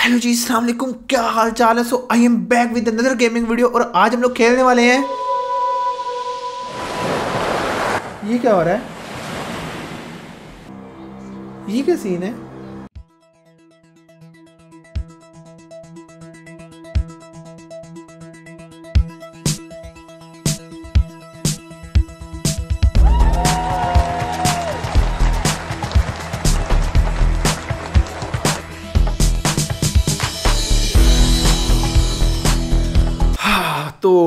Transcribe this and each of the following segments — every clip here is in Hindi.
हेलो जी, अस्सलाम वालेकुम। क्या हाल चाल है? So I am back with another gaming video और आज हम लोग खेलने वाले हैं। ये क्या हो रहा है? ये क्या सीन है?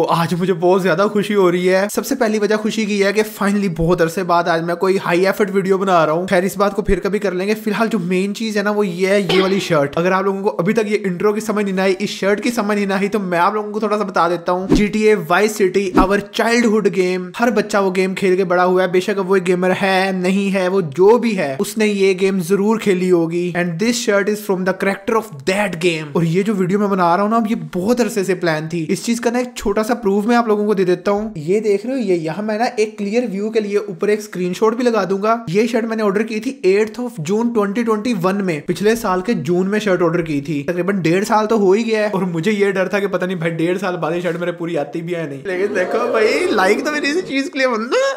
आज मुझे बहुत ज़्यादा खुशी हो रही है। सबसे पहली वजह खुशी की है कि फाइनली बहुत अरसे बाद आज मैं कोई हाई एफर्ट वीडियो बना रहा हूँ। खैर, इस बात को फिर कभी कर लेंगे। फ़िलहाल जो मेन चीज़ है ना, वो ये है, ये वाली शर्ट अगर आप लोगों को अभी तक ये इंट्रो की समझ नहीं आई, इस शर्ट की समझ नहीं आई तो मैं आप लोगों को थोड़ा सा बता देता हूँ। G T A vice city our child game हर बच्चा वो गेम खेल के बड़ा हुआ है। बेशक वो गेमर है, नहीं है, वो जो भी है, उसने ये गेम ज़रूर खेली होगी। And this shirt is from the character of that game और ये जो वीडियो मैं बना रहा हूँ ना ये बहुत अरसे से प्लान थी। इस चीज़ का ना एक छोटा सा प्रूफ मैं आप लोगों को दे देता हूँ। ये देख रहे हो, ये यहाँ मैं ना एक क्लियर व्यू के लिए ऊपर एक स्क्रीनशॉट भी लगा दूँगा। ये शर्ट मैंने ऑर्डर की थी एट्थ ऑफ़ जून 2021 में। पिछले साल के जून में शर्ट ऑर्डर की थी। तकरीबन डेढ़ साल तो हो ही गया है। और मुझे ये डर था कि पता नहीं भाई, डेढ़ साल बाद शर्ट मेरे पूरी आती भी है नहीं। लेकिन देखो भाई लाइक तो मेरी इसी चीज़ के लिए बनना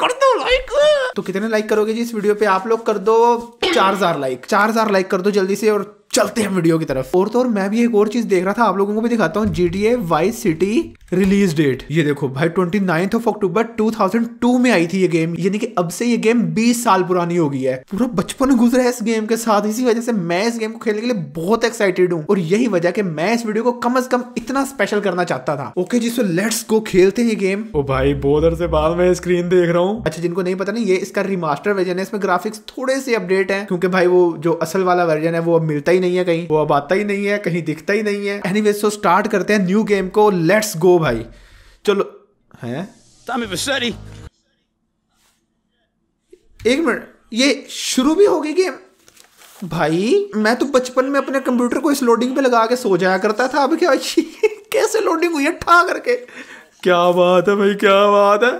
कर दो लाइक तो कितने लाइक करोगे जी इस वीडियो पे? आप लोग कर दो चार हज़ार लाइक चार हज़ार लाइक कर दो जल्दी से और चलते हैं वीडियो की तरफ़। और तो और मैं भी एक और चीज़ देख रहा था आप लोगों को भी दिखाता हूँ। G T A vice city release date ये देखो भाई ट्वेंटी नाइन्थ ऑफ़ अक्टूबर 2002 में आई थी ये गेम यानी कि अब से ये गेम 20 साल पुरानी हो गई है। पूरा बचपन गुजरा है इस गेम के साथ। इसी वजह से मैं इस गेम को खेलने के लिए बहुत एक्साइटेड हूँ। और यही वजह कि मैं इस वीडियो को कम अज कम इतना स्पेशल करना चाहता था। Okay ji so let's go खेलते हैं ये गेम ओ भाई बहुत से बाद में स्क्रीन देख रहा हूँ। अच्छा जिनको नहीं पता ना ये इसका रिमास्टर वर्जन है। इसमें ग्राफिक्स थोड़े से अपडेट है। क्योंकि भाई वो जो असल वाला वर्जन है वो अब मिलता ही नहीं है कहीं। वो अब आता ही नहीं है कहीं दिखता ही नहीं है। एनीवेज सो स्टार्ट करते हैं न्यू गेम को। लेट्स गो भाई। चलो हैं? एक मिनट ये शुरू भी होगी गेम भाई मैं तो बचपन में अपने कंप्यूटर को इस लोडिंग पे लगा के सो जाया करता था। अब क्या कैसे लोडिंग हुई है? ठा करके। क्या बात है भाई क्या बात है?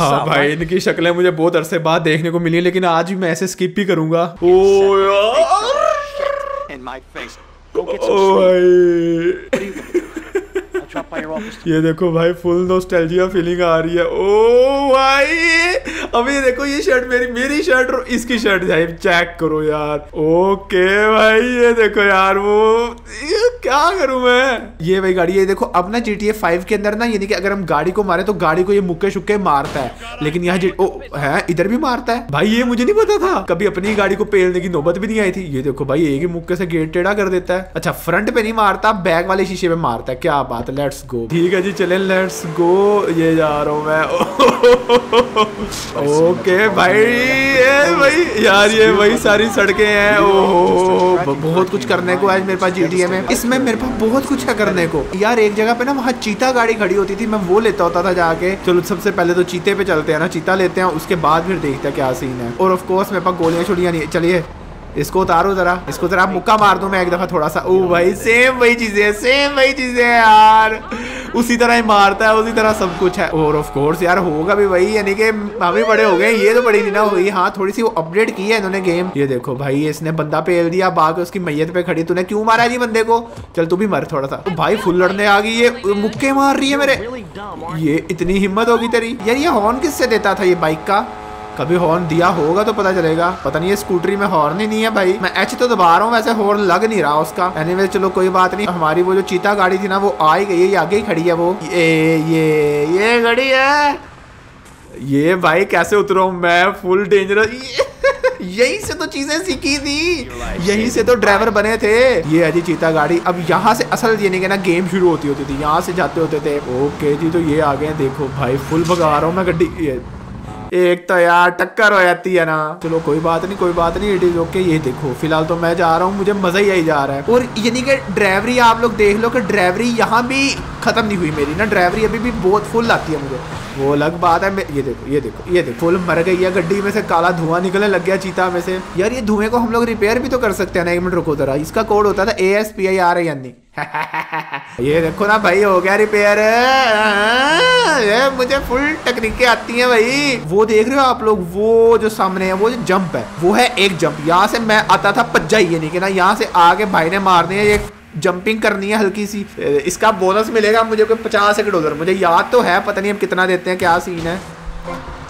हाँ भाई इनकी शक्लें मुझे बहुत अरसे बाद देखने को मिली लेकिन आज भी मैं ऐसे स्किप ही करूँगा। ओ यार। ओ भाई ये देखो भाई फुल नोस्टैल्जिया फीलिंग आ रही है। ओ भाई! अभी देखो ये शर्ट मेरी मेरी शर्ट और इसकी शर्ट जाए। चेक करो यार। ओके भाई, ये देखो यार वो, ये क्या करूँ मैं? ये भाई गाड़ी, ये देखो, अब ना जी टी फाइव के अंदर ना यानी कि अगर हम गाड़ी को मारे तो गाड़ी को ये मुक्के शुक्के मारता है। लेकिन यहाँ ओ, है? इधर भी मारता है? भाई, ये मुझे नहीं पता था। कभी अपनी गाड़ी को पेलने की नौबत भी नहीं आई थी। ये देखो भाई, एक ही मुक्के से गेट टेढ़ा कर देता है। अच्छा फ्रंट पे नहीं मारता बैक वाले शीशे पे मारता है। क्या बात है लेट्स गो ठीक है जी, चले लेट्स गो ये जा रहा हूँ मैं। ओके भाई ये भाई यार ये वही सारी सड़कें हैं। ओहो बहुत कुछ करने को आज मेरे पास जीटीए में। इसमें मेरे पास बहुत कुछ है करने को। यार एक जगह पे ना वहाँ चीता गाड़ी खड़ी होती थी मैं वो लेता होता था जाके। चलो सबसे पहले तो चीते पे चलते हैं ना चीता लेते हैं उसके बाद फिर देखते हैं क्या सीन है। और ऑफकोर्स मेरे पास गोलियाँ छोड़ियाँ नहीं चलिए। इसको उतारो जरा, इसको जरा मुक्का मार दो मैं एक दफ़ा थोड़ा सा। ओ भाई सेम वही चीज़ें सेम वही चीज़ें यार। उसी तरह ही मारता है, उसी तरह सब कुछ है। और ऑफ़ कोर्स यार होगा भी वही, यानी कि हम ही बड़े हो गए ये तो बड़ी नहीं ना हुई। हाँ थोड़ी सी वो अपडेट की है इन्होंने गेम ये देखो भाई, इसने बंदा पेल दिया, बाग उसकी मैयत पे खड़ी। तूने क्यों मारा जी बंदे को? चल तू भी मर थोड़ा सा। तो भाई, फुल लड़ने आ गई, ये मुक्के मार रही है मेरे। ये इतनी हिम्मत होगी तेरी? यार, ये हॉर्न किससे देता था ये बाइक का? कभी हॉर्न दिया होगा तो पता चलेगा। पता नहीं है स्कूटरी में हॉर्न ही नहीं है भाई। मैं एच तो दबा रहा हूँ, वैसे हॉर्न लग नहीं रहा उसका। एनीवे चलो कोई बात नहीं। हमारी वो जो चीता गाड़ी थी ना, वो आ ही गई है, ये आगे ही खड़ी है वो। ये ये ये गाड़ी है। ये भाई कैसे उतरू मैं? फुल डेंजरस यही से तो चीज़ें सीखी थी। यही से तो ड्राइवर बने थे। ये अजी चीता गाड़ी। अब यहाँ से असल यानी कि ना गेम शुरू होती होती थी, यहाँ से जाते होते थे। ओके जी तो ये आ गए देखो भाई फुल भगा रहा हूँ मैं गड्डी। एक तो यार टक्कर हो जाती है ना। चलो, कोई बात नहीं, कोई बात नहीं इट इज़ ओके, ये देखो, फ़िलहाल तो मैं जा रहा हूँ, मुझे मज़ा ही आई जा रहा है। और यानी कि ड्राइवरी आप लोग देख लो कि ड्राइवरी यहाँ भी खत्म नहीं हुई मेरी, ना ड्राइवरी अभी भी बहुत फुल आती है मुझे। वो अलग बात है ये देखो ये देखो ये देखो फुल मर गई है, गड्डी में से काला धुआँ निकलने लग गया चीता में से। यार, ये धुएँ को हम लोग रिपेयर भी तो कर सकते हैं ना, एक मिनट रुको जरा, इसका कोड होता था A S P I R यानी ये देखो ना भाई, हो गया रिपेयर ये मुझे फुल टेक्निकें आती हैं भाई। वो देख रहे हो आप लोग, वो जो सामने है, वो जो जंप है, वो है एक जंप यहाँ से मैं आता था पज्जा ही नहीं कि ना, यहाँ से आगे भाई ने मारने है, ये जंपिंग करनी है हल्की सी। इसका बोनस मिलेगा मुझे कोई पचास एक डॉलर मुझे याद तो है, पता नहीं अब कितना देते हैं, क्या सीन है।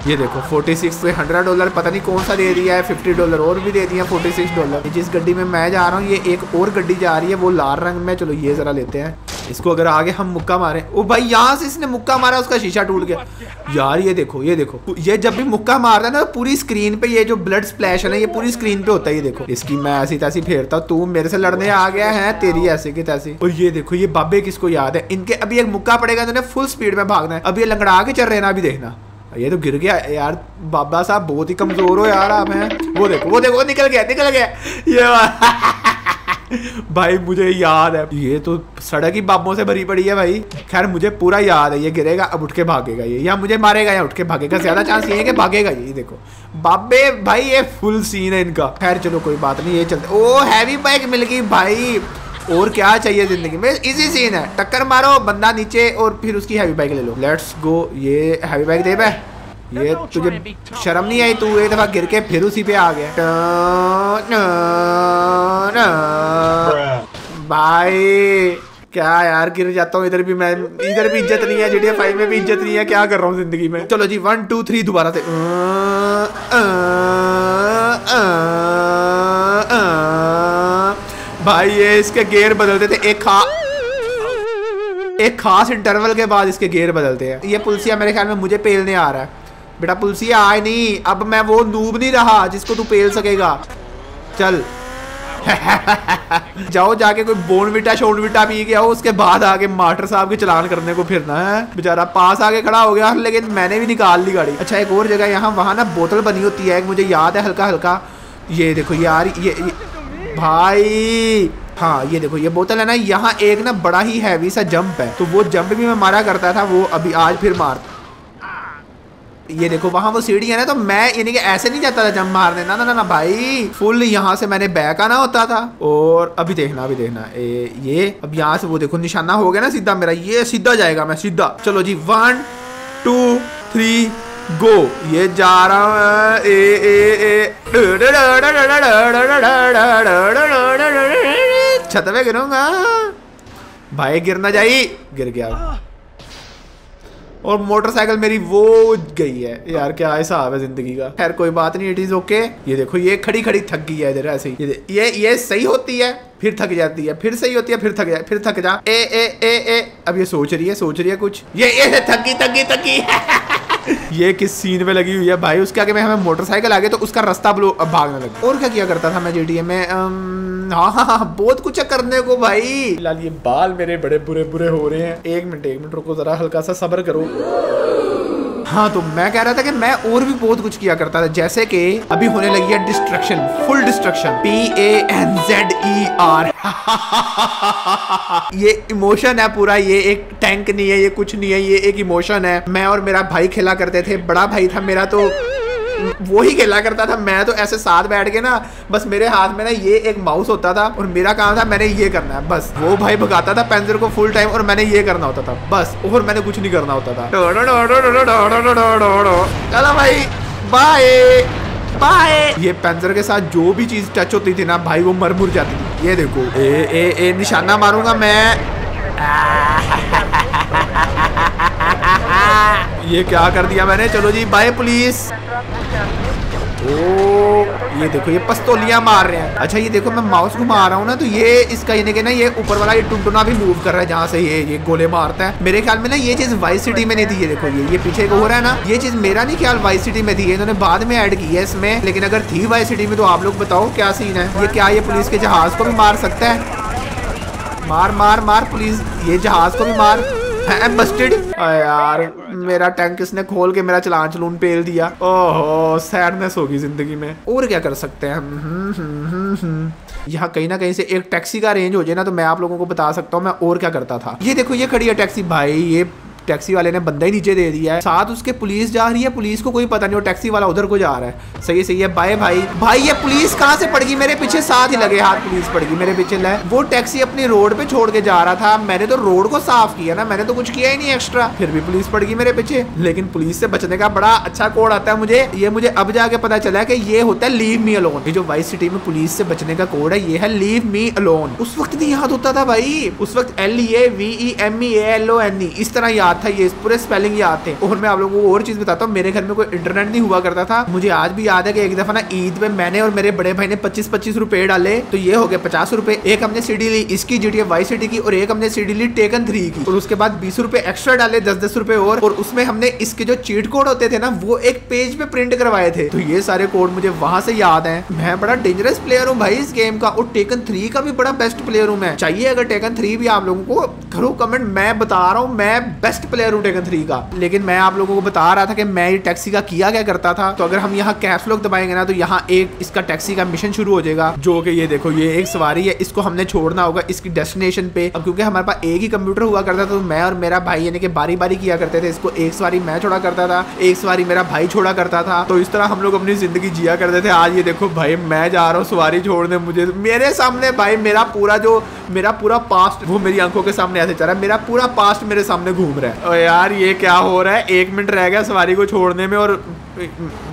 ये देखो 46 से 100 डॉलर पता नहीं कौन सा दे दिया है 50 डॉलर और भी दे दिया 46 डॉलर जिस गड्डी में मैं जा रहा हूँ, ये एक और गड्डी जा रही है, वो लाल रंग में। चलो ये जरा लेते हैं। इसको अगर आगे हम मुक्का मारे, ओ भाई यहाँ से इसने मुक्का मारा, उसका शीशा टूट गया। यार, ये देखो ये देखो, ये जब भी मुक्का मारता है ना पूरी स्क्रीन पे ये जो ब्लड स्प्लैश है ना, ये पूरी स्क्रीन पे होता है, ये देखो। इसकी मैं ऐसी तैसी फेरता हूँ, तू मेरे से लड़ने आ गया है, तेरी ऐसी की तैसी। और ये देखो, ये बाबे किसको याद है? इनके अभी एक मुक्का पड़ेगा तो फुल स्पीड में भागना है। अभी ये लंगड़ा के चल रहे ना, अभी देखना। ये तो गिर गया, यार, बाबा साहब, बहुत ही कमज़ोर हो यार आप हैं। वो देखो वो देखो, निकल गया निकल गया। ये भाई, मुझे याद है। ये तो सड़क ही बाबों से भरी पड़ी है भाई। खैर, मुझे पूरा याद है, ये गिरेगा, अब उठ के भागेगा ये। या मुझे मारेगा या उठ के भागेगा, ज़्यादा चांस ये है कि भागेगा ये देखो। बाबे भाई, ये फुल सीन है इनका। खैर, चलो, कोई बात नहीं, ये चलते ओ हैवी बाइक मिल गई भाई। और क्या चाहिए ज़िंदगी में? इजी सीन है। टक्कर मारो, बंदा नीचे, और फिर उसकी हैवी बाइक ले लो। लेट्स गो ये हैवी बाइक दे भाई। ये तुझे शर्म नहीं आई? तू एक दफ़ा गिर के फिर उसी पे आ गया। भाई क्या यार गिर जाता हूँ इधर भी मैं इधर भी इज़्ज़त नहीं है जी फाइव में भी इज़्ज़त नहीं है क्या कर रहा हूँ ज़िंदगी में? चलो जी वन टू थ्री दोबारा से। भाई ये इसके गेयर बदलते थे एक खा एक खास इंटरवल के बाद इसके गेयर बदलते हैं। ये पुलसिया मेरे ख्याल में मुझे पेलने आ रहा है। बेटा पुलसिया आए नहीं अब मैं वो नूब नहीं रहा जिसको तू पेल सकेगा। चल। जाओ जाके कोई बोनविटा शोनविटा पी गया उसके बाद आगे मास्टर साहब के चलान करने को फिरना है। बेचारा पास आके खड़ा हो गया लेकिन मैंने भी निकाल ली गाड़ी। अच्छा एक और जगह यहाँ वहाँ ना बोतल बनी होती है मुझे याद है हल्का हल्का ये देखो यार ये, ये भाई। हाँ ये देखो ये बोतल है ना यहाँ एक ना बड़ा ही हैवी सा जंप है। तो वो जंप भी मैं मारा करता था वो अभी आज फिर मार ये देखो वहाँ वो सीढ़ी है ना तो मैं यानी कि ऐसे नहीं जाता था जंप मार देना ना ना ना भाई फुल यहाँ से मैंने बैक आना होता था। और अभी देखना अभी देखना। ए, ये अब यहाँ से वो देखो निशाना हो गया ना सीधा मेरा। ये सीधा जाएगा मैं सीधा। चलो जी वन टू थ्री गो ये जा रहा है। ए ए ए छत में गिरूँगा। भाई गिरना जाई। गिर गया। और मोटरसाइकिल मेरी वो गई है। यार, क्या हिसाब है ज़िंदगी का? खैर, कोई बात नहीं इट इज़ ओके ये देखो, ये खड़ी खड़ी थक गई है इधर, ऐसे ही। ये ये ये सही होती है, फिर थक जाती है, फिर सही होती है, फिर थक जाए फिर थक जा। ए ए ए ए, अब ये सोच रही है, सोच रही है कुछ। ये ये, थकी थकी थकी। ये किस सीन में लगी हुई है? भाई, उसके आगे में हमें मोटरसाइकिल आ तो उसका रास्ता भागने लगा। और क्या किया करता था मैं जी में? हाँ हाँ हाँ बहुत कुछ है करने को भाई। फ़िलहाल ये बाल मेरे बड़े बुरे बुरे हो रहे हैं। एक मिनट एक मिनट, रुको जरा, हल्का सा सबर करो। हाँ तो मैं कह रहा था कि मैं और भी बहुत कुछ किया करता था। जैसे कि अभी होने लगी है destruction full destruction P A N Z E R ये इमोशन है पूरा, ये एक टैंक नहीं है, ये कुछ नहीं है, ये एक इमोशन है। मैं और मेरा भाई खेला करते थे, बड़ा भाई था मेरा तो वो ही खेला करता था। मैं तो ऐसे साथ बैठ के ना, बस मेरे हाथ में ना ये एक माउस होता था और मेरा काम था, मैंने ये करना है, बस। वो भाई भगाता था पेंसिल को फुल टाइम और मैंने ये करना होता था, बस। और मैंने कुछ नहीं करना होता था। चलो भाई बाय बाय ये पेंसिल के साथ जो भी चीज़ टच होती थी ना, भाई वो मर मुर जाती थी। ये देखो। ए ए ए, निशाना मारूँगा मैं। ये क्या कर दिया मैंने? चलो जी बाय पुलिस ओ, ये देखो, ये पस्तोलियाँ मार रहे हैं। अच्छा ये देखो, मैं माउस घुमा रहा हूँ ना तो ये इसका कि ना ये ऊपर वाला ये टुनटुना भी मूव कर रहा है, जहाँ से ये ये गोले मारता है। मेरे ख्याल में ना, ये चीज़ वाई सिटी में नहीं थी, ये देखो, ये ये पीछे हो रहा है ना, ये चीज़ मेरा नहीं ख्याल वाई सिटी में थी, इन्होंने बाद में ऐड की है इसमें, लेकिन अगर थी वाई सिटी में तो आप लोग बताओ क्या सीन है। ये क्या, ये पुलिस के जहाज़ को भी मार सकता है? मार मार मार पुलिस ये जहाज़ को भी मार। बस्टेड यार मेरा टैंक इसने खोल के मेरा चलान चलून पेल दिया। ओहो सैडनेस होगी ज़िंदगी में। और क्या कर सकते हैं हम? हम्म, हम्म, हम्म, यहाँ कहीं ना कहीं से एक टैक्सी का रेंज हो जाए ना तो मैं आप लोगों को बता सकता हूँ मैं और क्या करता था। ये देखो ये खड़ी है टैक्सी भाई ये टैक्सी वाले ने बंदा ही नीचे दे दिया है। साथ उसके पुलिस जा रही है, पुलिस को कोई पता नहीं, वो टैक्सी वाला उधर को जा रहा है। सही सही है। बाय, भाई। भाई, ये पुलिस कहाँ से पड़गी? मेरे पीछे साथ ही लगे हाथ, पुलिस पड़गी मेरे पीछे। ले, वो टैक्सी अपनी रोड पे छोड़ के जा रहा था। मैंने तो रोड को साफ़ किया ना, मैंने तो कुछ किया ही नहीं एक्स्ट्रा फिर भी पुलिस पड़गी मेरे पीछे। लेकिन पुलिस से बचने का बड़ा अच्छा कोड आता है मुझे। ये मुझे अब जाके पता चला कि ये होता है लीव मी अलोन जो वाइस सिटी में पुलिस से बचने का कोड है, ये है लीव मी अलोन उस वक्त नहीं याद होता था भाई। उस वक्त L E V E M E L O N E इस तरह याद था ये, पूरे स्पेलिंग याद थे और मैं आप लोगों को और चीज़ बताता हूँ, मेरे घर में कोई इंटरनेट नहीं हुआ करता था। मुझे आज भी याद है कि एक दफ़ा ना ईद में मैंने और मेरे बड़े भाई ने पच्चीस पच्चीस रुपए डाले तो ये हो गए पचास रुपए। एक हमने सीडी ली इसकी जी टी वाई सिटी की, और एक हमने सीडी ली टेकन थ्री की। और उसके बाद बीस रुपए एक्स्ट्रा डाले दस दस रुपए और। और उसमें हमने इसके जो चीट कोड होते थे ना, वो एक पेज पे प्रिंट करवाए थे। तो ये सारे कोड मुझे वहाँ से याद है। मैं बड़ा डेंजरस प्लेयर हूँ भाई इस गेम का, और टेकन थ्री का भी बड़ा बेस्ट प्लेयर हूँ मैं। चाहिए अगर टेकन थ्री भी आप लोगों को, करो कमेंट मैं बता रहा हूँ, मैं बेस्ट प्लेयर हूँ टेकन थ्री का। लेकिन मैं आप लोगों को बता रहा था कि मैं ये टैक्सी का किया क्या करता था? तो अगर हम यहाँ कैश लोग दबाएँगे ना तो यहाँ एक इसका टैक्सी का मिशन शुरू हो जाएगा, जो कि ये देखो, ये एक सवारी है, इसको हमने छोड़ना होगा इसकी डेस्टिनेशन पे। अब क्योंकि हमारे पास एक ही कंप्यूटर हुआ करता था तो मैं और मेरा भाई, यानी कि बारी बारी किया करते थे, इसको एक सवारी मैं छोड़ा करता था, एक सवारी मेरा भाई छोड़ा करता था। तो इस तरह हम लोग अपनी ज़िंदगी जिया करते थे। आज ये देखो भाई, मैं जा रहा हूँ सवारी छोड़ने, मुझे मेरे सामने भाई, मेरा पूरा जो, मेरा पूरा पास्ट वो मेरी आँखों के सामने ऐसे चल रहा है, मेरा पूरा पास्ट मेरे सामने घूम रहा है। यार ये क्या हो रहा है? एक मिनट रह गया सवारी को छोड़ने में और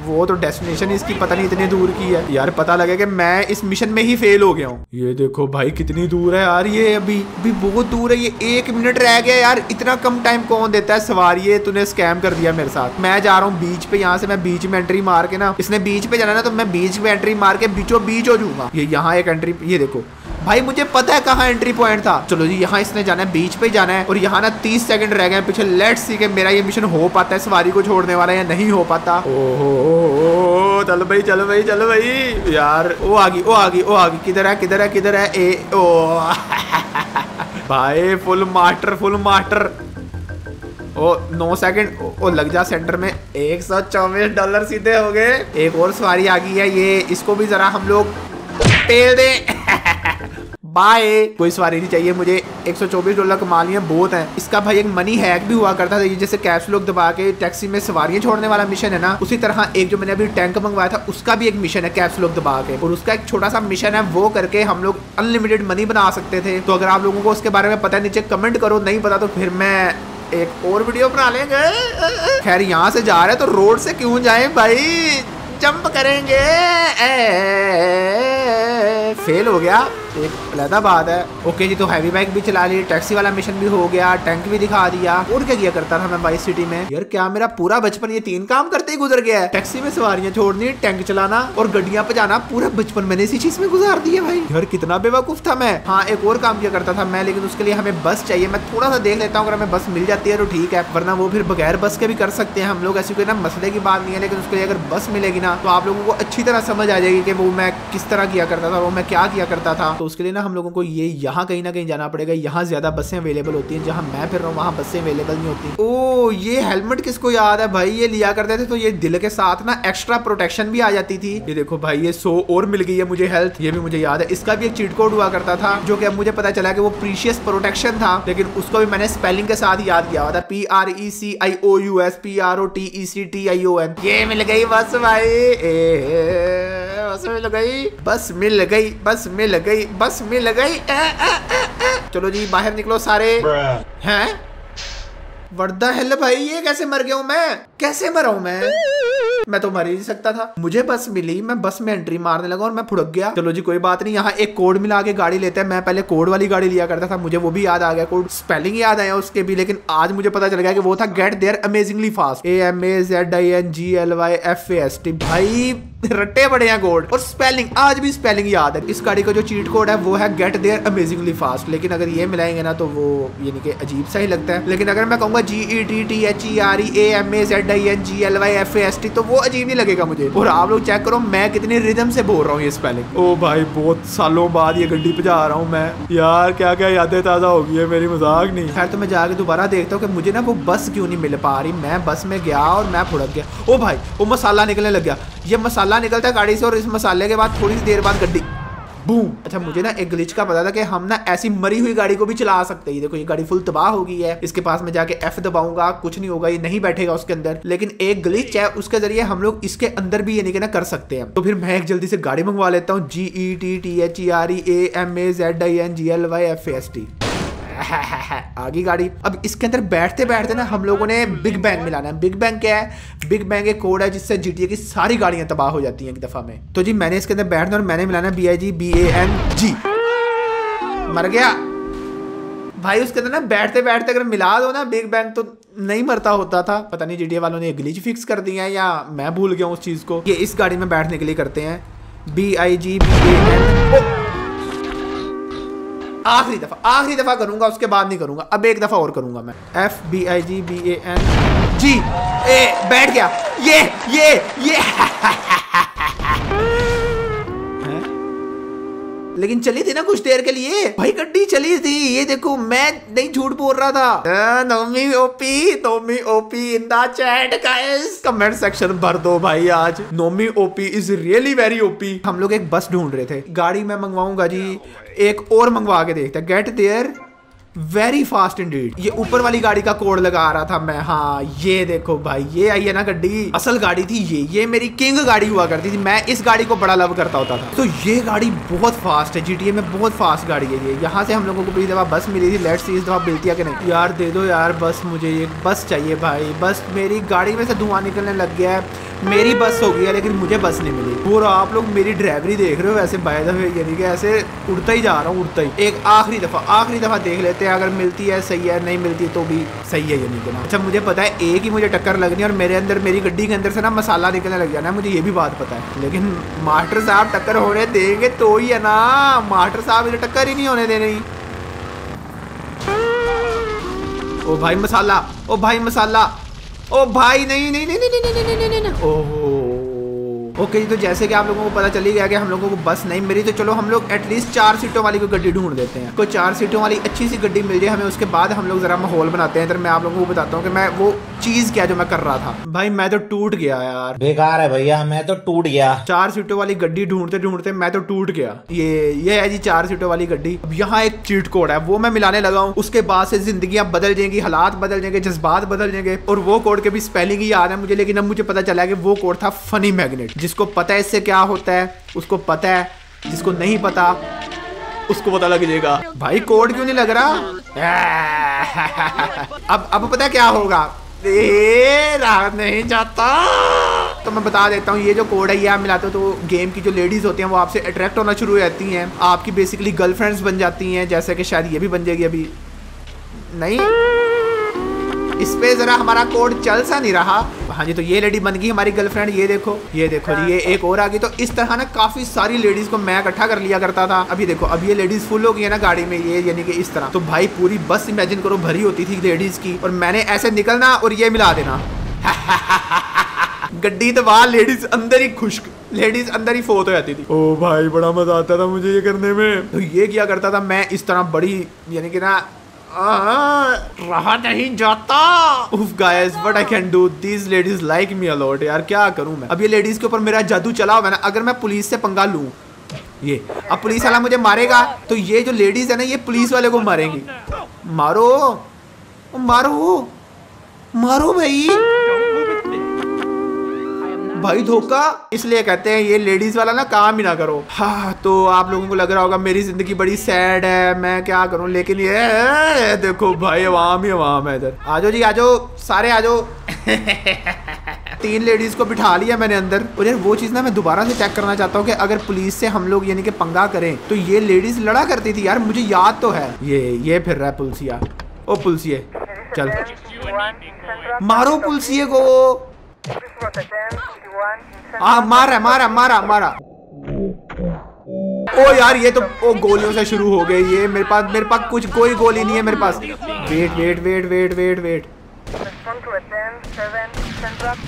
वो तो डेस्टिनेशन इसकी पता नहीं इतनी दूर की है। यार, पता लगे कि मैं इस मिशन में ही फेल हो गया हूँ। ये देखो भाई, कितनी दूर है यार ये अभी। अभी बहुत दूर है, ये एक मिनट रह गया यार। इतना कम टाइम कौन देता है? सवारी तूने स्कैम कर दिया मेरे साथ। मैं जा रहा हूँ बीच पे, यहाँ से मैं बीच में एंट्री मार के ना, इसने बीच पे जाना ना तो मैं बीच में एंट्री मार के बीचों बीच हो जाऊँगा। ये यहाँ एक एंट्री ये देखो। भाई, मुझे पता है कहाँ एंट्री पॉइंट था। चलो जी, यहाँ इसने जाना है बीच पे जाना है, और यहाँ ना तीस सेकंड रह गए पीछे लेट सी के मेरा ये मिशन हो पाता है, सवारी को छोड़ने वाला या नहीं हो पाता। ओहो। चलो भाई चलो भाई चलो भाई। यार वो आ गई वो आ गई वो आ गई। किधर है किधर है किधर है? ए, ओ। भाई फुल मास्टर फुल मास्टर ओ, नौ सेकंड ओ लग जा सेंटर में। एक सौ चौबीस डॉलर सीधे हो गए। एक और सवारी आ गई है ये। इसको भी जरा हम लोग पेल दे। बाय कोई सवारी नहीं चाहिए मुझे 124 डॉलर कमा लिया बहुत है इसका भाई एक मनी हैक भी हुआ करता था जैसे कैश लोग दबा के टैक्सी में सवारियाँ छोड़ने वाला मिशन है ना उसी तरह एक जो मैंने अभी टैंक मंगवाया था उसका भी एक मिशन है कैश लोग दबा के और उसका एक छोटा सा मिशन है वो करके हम लोग अनलिमिटेड मनी बना सकते थे तो अगर आप लोगों को उसके बारे में पता है नीचे कमेंट करो नहीं पता तो फिर मैं एक और वीडियो बना लेंगे खैर यहाँ से जा रहे तो रोड से क्यों जाए भाई जंप करेंगे फेल हो गया एक अलहदा बात है। ओके जी तो हैवी बाइक भी चला ली टैक्सी वाला मिशन भी हो गया टैंक भी दिखा दिया। और क्या किया करता था मैं बाइक सिटी में? यार, क्या मेरा पूरा बचपन ये तीन काम करते ही गुजर गया है? टैक्सी में सवारियाँ छोड़नी टैंक चलाना और गड्डियाँ पे जाना पूरा बचपन मैंने इसी चीज़ में गुजार दिया भाई। यार, कितना बेवकूफ़ था मैं। हाँ एक और काम किया करता था मैं, लेकिन उसके लिए हमें बस चाहिए। मैं थोड़ा सा देख लेता हूँ, अगर हमें बस मिल जाती है तो ठीक है, वरना वो फिर बगैर बस के भी कर सकते हैं। हम लोग ऐसी कोई ना मसले की बात नहीं है, लेकिन उसके लिए अगर बस मिलेगी ना तो आप लोगों को अच्छी तरह समझ आ जाएगी कि वो मैं किस तरह किया करता था, वो मैं क्या किया करता था। तो उसके लिए ना हम लोगों को ये यहाँ कहीं ना कहीं जाना पड़ेगा। यहाँ ज़्यादा बसें अवेलेबल होती हैं। जहाँ मैं फिर रहा हूँ, वहाँ बसें अवेलेबल नहीं होती। ओ, ये हेलमेट किसको याद है भाई? ये लिया करते थे तो ये दिल के साथ ना एक्स्ट्रा प्रोटेक्शन भी आ जाती थी। ये देखो भाई, ये सो और मिल गई है मुझे हेल्थ ये भी मुझे याद है। इसका भी एक चीट कोड हुआ करता था, जो कि अब मुझे पता चला कि वो प्रीशियस प्रोटेक्शन था। लेकिन उसको भी मैंने स्पेलिंग के साथ याद किया हुआ था। P R E C I O U S P R O T E C T I O N ये मिल गई बस भाई। बस मिल गई बस मिल गई बस मिल गई बस मिल गई चलो जी बाहर निकलो सारे। हैं? वर्दा हेल भाई ये कैसे मर गया हूँ मैं? कैसे मरा हूँ मैं? मैं तो मर ही नहीं सकता था। मुझे बस मिली मैं बस में एंट्री मारने लगा और मैं फुड़क गया। चलो जी कोई बात नहीं यहाँ एक कोड मिला के गाड़ी लेते हैं। मैं पहले कोड वाली गाड़ी लिया करता था मुझे वो भी याद आ गया। कोड स्पेलिंग याद आया उसके भी लेकिन आज मुझे पता चल गया कि वो था get there amazingly fast A M A Z I N G L Y F A S T भाई रट्टे बड़े हैं कोड और स्पेलिंग आज भी स्पेलिंग याद है। इस गाड़ी का जो चीट कोड है वो है गेट देयर अमेजिंगली फास्ट लेकिन अगर ये मिलाएँगे ना तो वो यानी कि अजीब सा ही लगता है। लेकिन अगर मैं कहूँगा G E T T H E R E A M A Z I N G L Y F S T तो वो अजीब नहीं लगेगा मुझे। और आप लोग चेक करो मैं कितनी रिदम से बोल रहा हूँ ये स्पेलिंग ओ भाई बहुत सालों बाद ये गड्डी पे जा रहा हूँ मैं। यार क्या क्या यादें ताज़ा हो गई है मेरी मज़ाक नहीं। खैर तो मैं जाके दोबारा देखता हूँ कि मुझे ना वो बस क्यों नहीं मिल पा रही। मैं बस में गया और मैं फुड़क गया। ओ भाई वो मसाला निकलने लग गया। ये मसाला निकलता है गाड़ी से और इस मसाले के बाद थोड़ी सी देर बाद गड्डी। बूम। अच्छा मुझे ना एक ग्लिच का पता था कि हम ना ऐसी मरी हुई गाड़ी को भी चला सकते हैं। देखो, ये गाड़ी फुल तबाह हो गई है। इसके पास में जाके एफ़ दबाऊँगा, कुछ नहीं होगा, ये नहीं बैठेगा उसके अंदर। लेकिन एक ग्लिच है, उसके ज़रिए हम लोग इसके अंदर भी यानी कि ना कर सकते हैं। तो फिर मैं एक जल्दी से गाड़ी मंगवा लेता हूँ। G E T T H E R E M A Z I N G L Y F S T आगे गाड़ी। अब इसके अंदर बैठते बैठते ना हम लोगों ने बिग बैंग मिलाना है। बिग बैंग क्या है? बिग बैंग एक कोड है जिससे जीटीए की सारी गाड़ियाँ तबाह हो जाती हैं एक दफ़ा में। तो जी मैंने इसके अंदर बैठना और मैंने मिलाना B I G B A N G मर गया। भाई उसके अंदर ना बैठते बैठते अगर मिला दो ना बिग बैंग तो नहीं मरता होता था। पता नहीं जीटीए वालों ने ग्लिच फिक्स कर दिया है या मैं भूल गया उस चीज़ को। ये इस गाड़ी में बैठने के लिए करते हैं। B I G B A N आखिरी दफ़ा आखिरी दफ़ा करूँगा, उसके बाद नहीं करूँगा। अब एक दफ़ा और करूँगा मैं। F B I G B A N G A बैठ गया। ये ये ये। लेकिन चली थी ना कुछ देर के लिए। भाई, गड्डी चली थी। ये देखो, मैं नहीं झूठ बोल रहा था। Nomi OP Nomi OP in the chat guys comment section भर दो भाई आज। Nomi OP is really very OP. हम लोग एक बस ढूंढ रहे थे। गाड़ी मैं मंगवाऊँगा जी। एक और मंगवा के देखते get there very fast indeed ये ऊपर वाली गाड़ी का कोड लगा रहा था मैं हाँ ये देखो भाई, ये आई है ना गड्डी। असल गाड़ी थी ये ये मेरी किंग गाड़ी हुआ करती थी। मैं इस गाड़ी को बड़ा लव करता होता था। तो ये गाड़ी बहुत फास्ट है जीटीए में बहुत फास्ट गाड़ी है ये। यहाँ से हम लोगों को पिछली दफ़ा बस मिली थी लेट सी इस दफ़ा मिलती है कि नहीं। यार, दे दो यार बस मुझे, ये बस चाहिए भाई। बस मेरी गाड़ी में से धुआँ निकलने लग गया है। मेरी बस हो गई है, लेकिन मुझे बस नहीं मिली। और आप लोग मेरी ड्राइवरी देख रहे हो वैसे बाय दफे यानी कि ऐसे उड़ता ही जा रहा हूँ, उड़ता ही। एक आखिरी दफ़ा आखिरी दफ़ा देख लेते हैं अगर मिलती है सही है नहीं मिलती तो भी सही है यानी कि ना अच्छा मुझे पता है एक ही मुझे टक्कर लगनी है और मेरे अंदर मेरी गड्डी के अंदर से ना मसाला निकलने लग जाना है मुझे ये भी बात पता है लेकिन मास्टर साहब टक्कर होने देंगे तो ही है ना मास्टर साहब इसे टक्कर ही नहीं होने देने ओ भाई मसाला ओ भाई मसाला ओ भाई नहीं नहीं नहीं नहीं नहीं नहीं नहीं नहीं नहीं ओहो ओके जी तो जैसे कि आप लोगों को पता चली गया कि हम लोगों को बस नहीं मिली तो चलो हम लोग एटलीस्ट चार सीटों वाली कोई गड्डी ढूंढ देते हैं। कोई चार सीटों वाली अच्छी सी गड्डी मिल जाए हमें, उसके बाद हम लोग जरा माहौल बनाते हैं। इधर मैं आप लोगों को बताता हूँ कि मैं वो चीज़ क्या जो मैं कर रहा था? भाई मैं तो टूट गया यार। बेकार है भैया मैं तो टूट गया। चार सीटों वाली गड्डी ढूंढते ढूंढते मैं तो टूट गया। ये ये है जी चार सीटों वाली गड्डी। अब यहाँ एक चीट कोड है वो मैं मिलाने लगा हूँ। उसके बाद से ज़िंदगी बदल जाएँगी हालात बदल जाएँगे जज्बात बदल जाएँगे। और वो कोड के भी स्पेलिंग ही याद है मुझे लेकिन अब मुझे पता चला कि वो कोड था फनी मैग्नेट। जिसको पता है इससे क्या होता है उसको पता है। जिसको नहीं पता उसको पता लग जाएगा। भाई कोड क्यों नहीं लग रहा? अब अब पता क्या होगा? नहीं जाता। तो मैं बता देता हूँ, ये जो कोड है, ये आप मिलाते हो तो गेम की जो लेडीज़ होती हैं, वो आपसे अट्रैक्ट होना शुरू हो जाती हैं। आपकी बेसिकली गर्लफ्रेंड्स बन जाती हैं, जैसे कि शायद ये भी बन जाएगी अभी। नहीं। इस पे जरा हमारा कोड चल सा नहीं रहा। हाँ जी तो ये लेडी बन गई हमारी गर्लफ्रेंड ये देखो ये देखो ये एक और आ गई। तो इस तरह ना काफ़ी सारी लेडीज़ को मैं इकट्ठा कर लिया करता था। अभी देखो अब ये लेडीज़ फुल हो गई है ना गाड़ी में ये यानी कि इस तरह। तो भाई पूरी बस इमेजिन करो भरी होती थी लेडीज़ की और मैंने ऐसे निकलना और ये मिला देना। गड्डी तो वहाँ लेडीज़ अंदर ही खुश्क लेडीज़ अंदर ही फोत हो जाती थी। ओ भाई बड़ा मज़ा आता था मुझे ये करने में। तो ये किया करता था मैं इस तरह बड़ी यानी कि ना रहा नहीं जाता। उफ guys what I can do these ladies like me a lot यार, क्या करूँ मैं? अब ये लेडीज़ के ऊपर मेरा जादू चला हुआ है ना, अगर मैं पुलिस से पंगा लूँ, ये, अब पुलिस वाला मुझे मारेगा तो ये जो लेडीज़ है ना, ये पुलिस वाले को मारेंगी। मारो मारो मारो भाई। भाई धोखा? इसलिए कहते हैं ये लेडीज़ वाला ना काम ही ना करो। हाँ तो आप लोगों को लग रहा होगा मेरी ज़िंदगी बड़ी सैड है मैं क्या करूँ? लेकिन ये देखो भाई अवाम ही अवाम है इधर। आ जाओ जी आ जाओ सारे आ जाओ। तीन लेडीज़ को बिठा लिया मैंने अंदर। और यार वो चीज़ ना मैं दोबारा से चेक करना चाहता हूँ कि अगर पुलिस से हम लोग यानी कि पंगा करें तो ये लेडीज़ लड़ा करती थी यार मुझे याद तो है। ये ये फिर रहा है पुलसिया। ओ पुलसिए चल। मारो पुलसिए को। आ मारा मारा मारा मारा। ओ यार, ये तो ओ, गोलियों से शुरू हो गई ये। मेरे पास मेरे पास कुछ, कोई गोली नहीं है मेरे पास। Wait wait wait wait wait wait.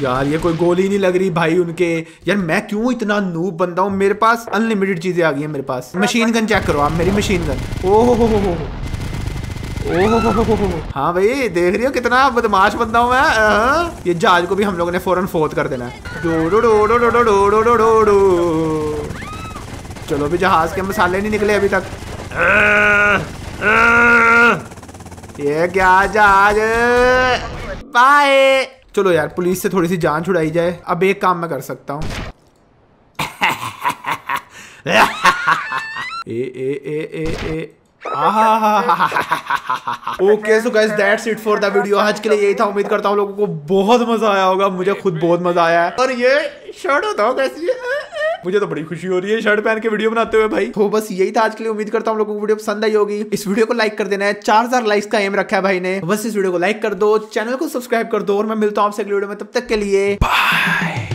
यार, ये कोई गोली नहीं लग रही भाई उनके। यार, मैं क्यों इतना नूब बंदा हूँ? मेरे पास अनलिमिटेड चीज़ें आ गई हैं मेरे पास। मशीन गन चेक करो आप, मेरी मशीन गन ओहो हो हो हो। हाँ भाई देख रही हो कितना बदमाश बंदा हूँ मैं ये जहाज़ को भी हम लोगों ने फ़ौरन फोत कर देना चलो भी जहाज़ के मसाले नहीं निकले अभी तक ये क्या जहाज़ बाय चलो यार पुलिस से थोड़ी सी जान छुड़ाई जाए अब एक काम मैं कर सकता हूँ ए ए ए ए ए, ए, ए okay so guys that's it for the video आज के लिए यही था उम्मीद करता हूँ लोगों को बहुत मज़ा आया होगा मुझे खुद बहुत मज़ा आया है और ये शर्ट हो कैसी है मुझे तो बड़ी खुशी हो रही है शर्ट पहन के वीडियो बनाते हुए भाई तो बस यही था आज के लिए उम्मीद करता हूँ लोगों को वीडियो पसंद आई होगी इस वीडियो को लाइक कर देना है चार हज़ार लाइक्स का एम रखा है भाई ने बस इस वीडियो को लाइक कर दो चैनल को सब्सक्राइब कर दो और मैं मिलता हूँ आपसे अगले वीडियो में तब तक के लिए बाय